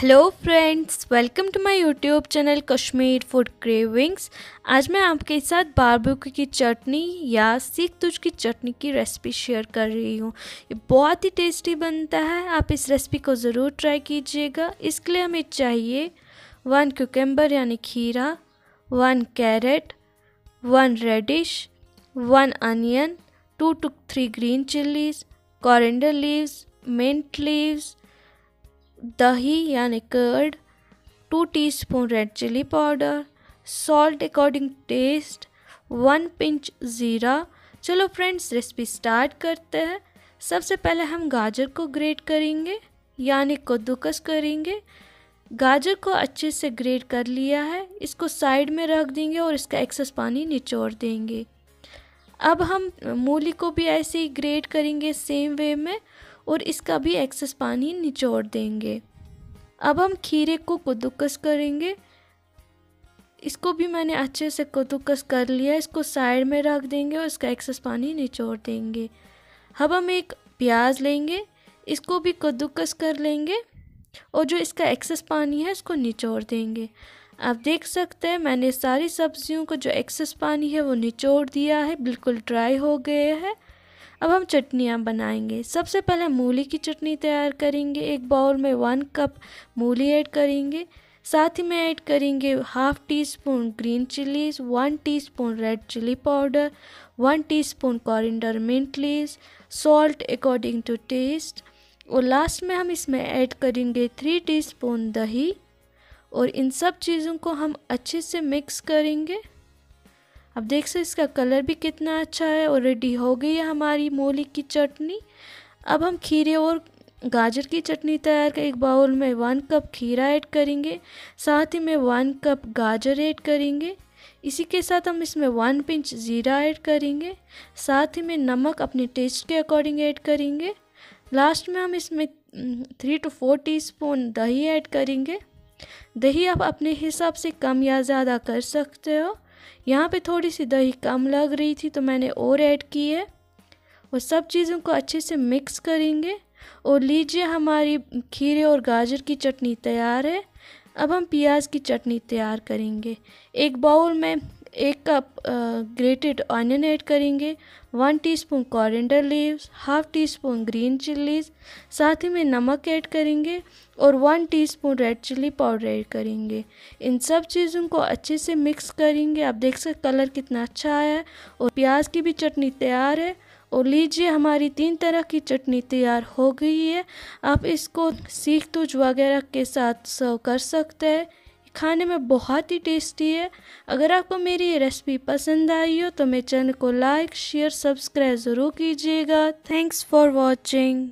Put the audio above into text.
Hello friends welcome to my YouTube channel Kashmir food cravings आज मैं आपके साथ बारबेक्यू की चटनी या सीख तुझ की चटनी की रेसिपी शेयर कर रही हूँ। ये बहुत ही टेस्टी बनता है। आप इस रेसिपी को ज़रूर ट्राई कीजिएगा। इसके लिए हमें चाहिए वन क्यूकेम्बर यानी खीरा one carrot one radish one onion two two three green chillies coriander leaves mint leaves दही यानी curd two teaspoon red chilli powder salt according taste one pinch ज़ीरा चलो फ्रेंड्स रेसिपी स्टार्ट करते हैं। सबसे पहले हम गाजर को ग्रेट करेंगे, यानी कद्दूकस करेंगे। गाजर को अच्छे से ग्रेट कर लिया है। इसको साइड में रख देंगे और इसका एक्सेस पानी निचोड़ देंगे। अब हम मूली को भी ऐसे ही ग्रेट करेंगे सेम वे में। और इसका भी एक्सेस पानी निचोड़ देंगे। अब हम खीरे को कद्दूकस करेंगे। इसको भी मैंने अच्छे से कद्दूकस कर लिया, इसको साइड में रख देंगे और इसका एक्सेस पानी निचोड़ देंगे। अब हम एक प्याज लेंगे, इसको भी कद्दूकस कर लेंगे और जो इसका एक्सेस पानी है, इसको निचोड़ देंगे। आप देख सकते हैं, मैंने सारी सब्जियों को जो एक्सेस पानी है, वो निचोड़ दिया है, बिल्कुल ड्राई हो गए हैं। अब हम चटनियाँ बनाएँगे। सबसे पहले मूली की चटनी तैयार करेंगे। एक बाउल में वन कप मूली ऐड करेंगे। साथ ही में ऐड करेंगे half teaspoon green chillies one teaspoon red chilli powder one teaspoon coriander mint leaves salt according to taste और लास्ट में हम इसमें ऐड करेंगे थ्री टीस्पून दही। और इन सब चीज़ों को हम अच्छे से मिक्स करेंगे। अब देख सकते इसका कलर भी कितना अच्छा है और रेडी हो गई है हमारी मूली की चटनी। अब हम खीरे और गाजर की चटनी तैयार कर, एक बाउल में वन कप खीरा ऐड करेंगे, साथ ही में वन कप गाजर ऐड करेंगे। इसी के साथ हम इसमें वन पिंच ज़ीरा ऐड करेंगे, साथ ही में नमक अपने टेस्ट के अकॉर्डिंग ऐड करेंगे। लास्ट में हम इसमें थ्री टू फोर टीस्पून दही ऐड करेंगे। दही आप अपने हिसाब से कम या ज़्यादा कर सकते हो। यहाँ पे थोड़ी सी दही कम लग रही थी तो मैंने और ऐड की है। और सब चीज़ों को अच्छे से मिक्स करेंगे। और लीजिए हमारी खीरे और गाजर की चटनी तैयार है। अब हम प्याज की चटनी तैयार करेंगे। एक बाउल में एक कप ग्रेटेड ऑनियन ऐड करेंगे one teaspoon coriander leaves half teaspoon green chillies साथ ही में नमक ऐड करेंगे और one teaspoon red chilli powder add करेंगे। इन सब चीज़ों को अच्छे से मिक्स करेंगे। आप देख सकते कलर कितना अच्छा आया है और प्याज की भी चटनी तैयार है। और लीजिए, हमारी तीन तरह की चटनी तैयार हो गई है। आप इसको सीख तुझ वगैरह के साथ सर्व कर सकते हैं। खाने में बहुत ही टेस्टी है। अगर आपको मेरी ये रेसिपी पसंद आई हो तो मेरे चैनल को लाइक शेयर सब्सक्राइब ज़रूर कीजिएगा। Thanks for watching